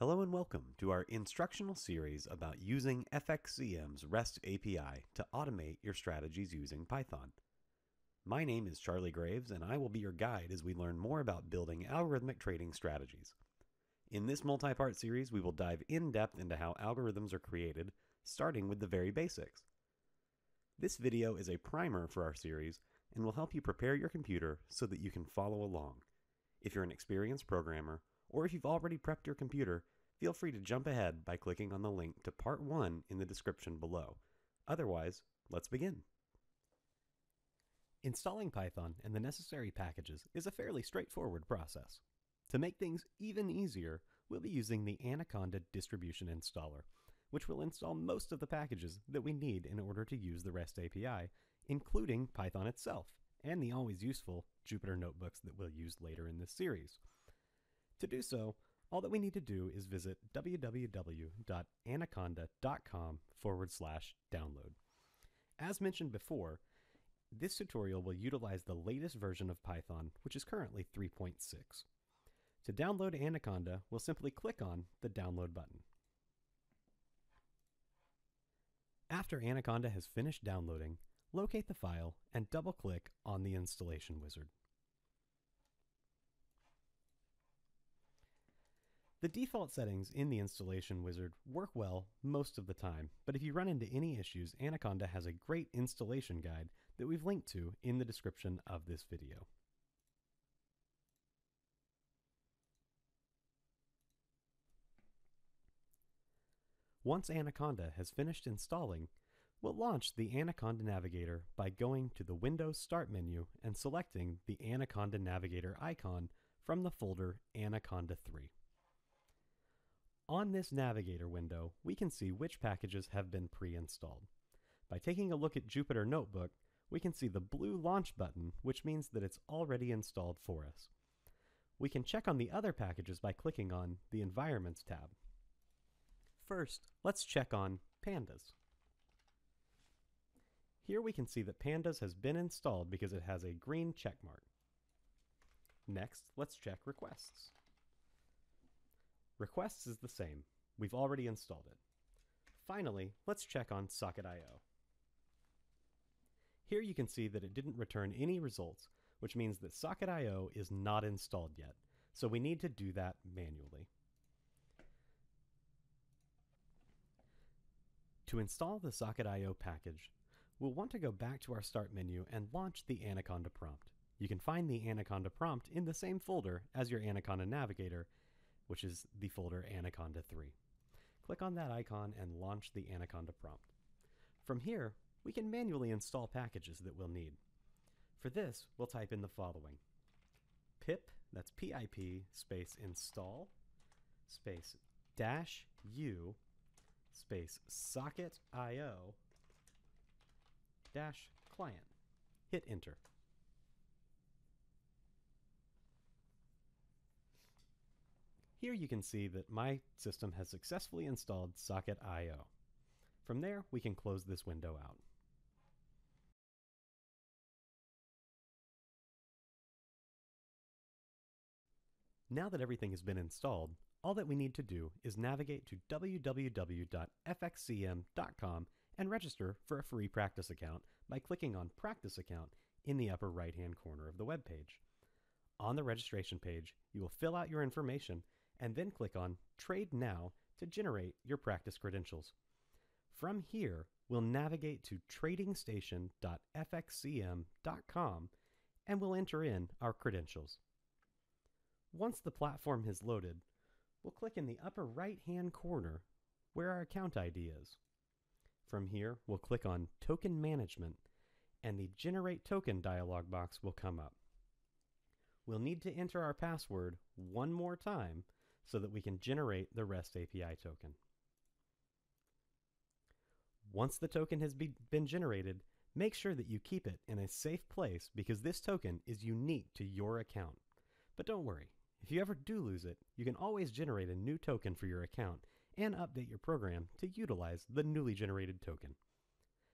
Hello and welcome to our instructional series about using FXCM's REST API to automate your strategies using Python. My name is Charlie Graves and I will be your guide as we learn more about building algorithmic trading strategies. In this multi-part series, we will dive in depth into how algorithms are created, starting with the very basics. This video is a primer for our series and will help you prepare your computer so that you can follow along. If you're an experienced programmer, or if you've already prepped your computer, feel free to jump ahead by clicking on the link to part 1 in the description below. Otherwise, let's begin. Installing Python and the necessary packages is a fairly straightforward process. To make things even easier, we'll be using the Anaconda distribution installer, which will install most of the packages that we need in order to use the REST API, including Python itself and the always useful Jupyter notebooks that we'll use later in this series. To do so, all that we need to do is visit www.anaconda.com forward slash download. As mentioned before, this tutorial will utilize the latest version of Python, which is currently 3.6. To download Anaconda, we'll simply click on the download button. After Anaconda has finished downloading, locate the file and double click on the installation wizard. The default settings in the installation wizard work well most of the time, but if you run into any issues, Anaconda has a great installation guide that we've linked to in the description of this video. Once Anaconda has finished installing, we'll launch the Anaconda Navigator by going to the Windows Start menu and selecting the Anaconda Navigator icon from the folder Anaconda 3. On this Navigator window, we can see which packages have been pre-installed. By taking a look at Jupyter Notebook, we can see the blue launch button, which means that it's already installed for us. We can check on the other packages by clicking on the Environments tab. First, let's check on Pandas. Here we can see that Pandas has been installed because it has a green check mark. Next, let's check Requests. Requests is the same. We've already installed it. Finally, let's check on Socket.io. Here you can see that it didn't return any results, which means that Socket.io is not installed yet, so we need to do that manually. To install the Socket.io package, we'll want to go back to our Start menu and launch the Anaconda prompt. You can find the Anaconda prompt in the same folder as your Anaconda Navigator which is the folder Anaconda 3. Click on that icon and launch the Anaconda prompt. From here, we can manually install packages that we'll need. For this, we'll type in the following. pip, that's pip, space install, space dash u, space socket io, dash client. Hit enter. Here you can see that my system has successfully installed Socket.io. From there, we can close this window out. Now that everything has been installed, all that we need to do is navigate to www.fxcm.com and register for a free practice account by clicking on Practice Account in the upper right hand corner of the web page. On the registration page, you will fill out your information and then click on Trade Now to generate your practice credentials. From here, we'll navigate to tradingstation.fxcm.com and we'll enter in our credentials. Once the platform has loaded, we'll click in the upper right hand corner where our account ID is. From here, we'll click on Token Management and the Generate Token dialog box will come up. We'll need to enter our password one more time so that we can generate the REST API token. Once the token has be been generated, make sure that you keep it in a safe place because this token is unique to your account. But don't worry, if you ever do lose it, you can always generate a new token for your account and update your program to utilize the newly generated token.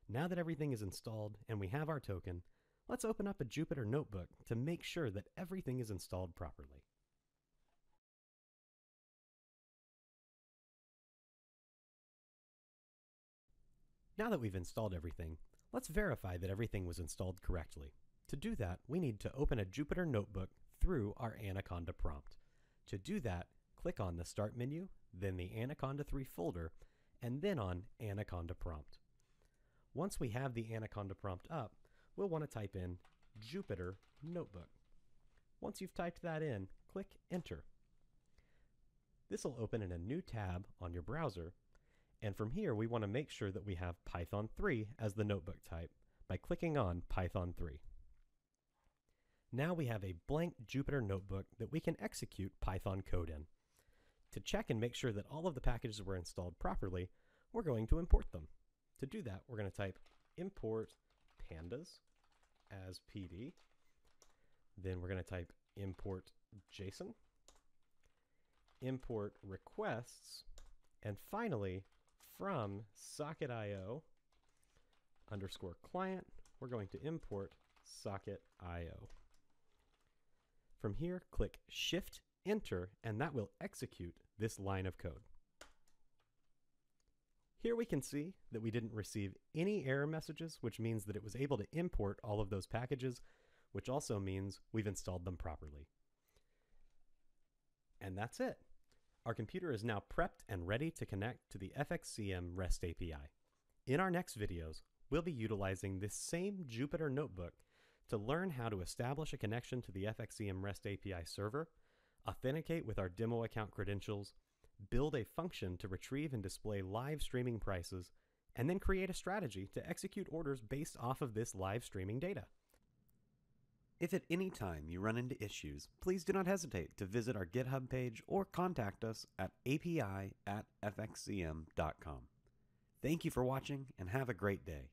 Now that everything is installed and we have our token, let's open up a Jupyter Notebook to make sure that everything is installed properly. Now that we've installed everything, let's verify that everything was installed correctly. To do that, we need to open a Jupyter Notebook through our Anaconda prompt. To do that, click on the Start menu, then the Anaconda 3 folder, and then on Anaconda prompt. Once we have the Anaconda prompt up, we'll want to type in Jupyter Notebook. Once you've typed that in, click Enter. This will open in a new tab on your browser, and from here we want to make sure that we have Python 3 as the notebook type by clicking on Python 3. Now we have a blank Jupyter notebook that we can execute Python code in. To check and make sure that all of the packages were installed properly, we're going to import them. To do that, we're going to type import pandas as PD. Then we're going to type import JSON, import requests, and finally, from socket.io underscore client, we're going to import socket.io. From here, click Shift Enter, and that will execute this line of code. Here we can see that we didn't receive any error messages, which means that it was able to import all of those packages, which also means we've installed them properly. And that's it. Our computer is now prepped and ready to connect to the FXCM REST API. In our next videos, we'll be utilizing this same Jupyter Notebook to learn how to establish a connection to the FXCM REST API server, authenticate with our demo account credentials, build a function to retrieve and display live streaming prices, and then create a strategy to execute orders based off of this live streaming data. If at any time you run into issues, please do not hesitate to visit our GitHub page or contact us at api at fxcm.com. Thank you for watching and have a great day.